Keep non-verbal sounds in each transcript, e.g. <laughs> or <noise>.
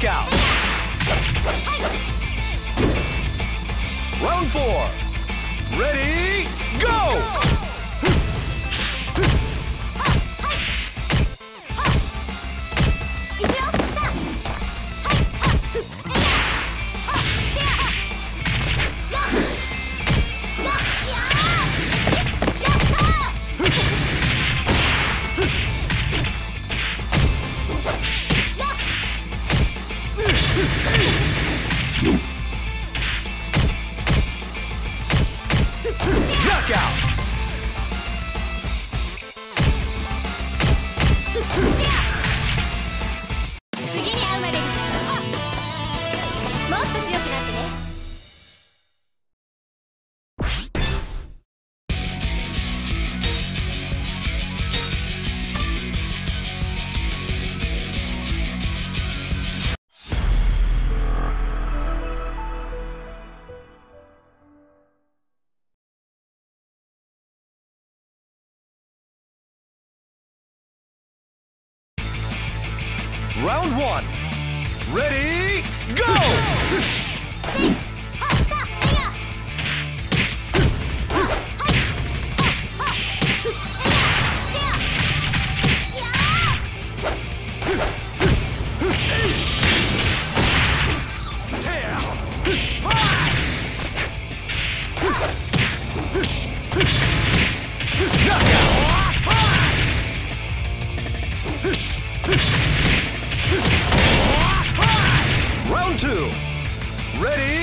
Knockout! Round four. 強くなってね Round one. Ready, go! <laughs> Ready,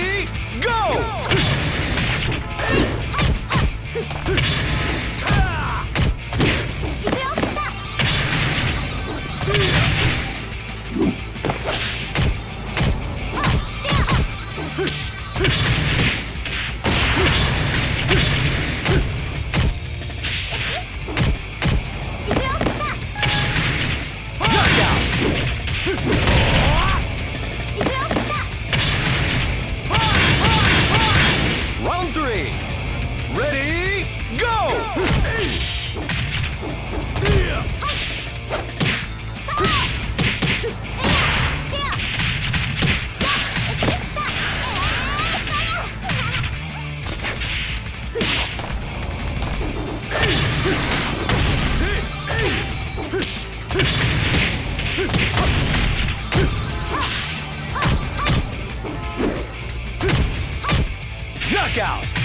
Knockout!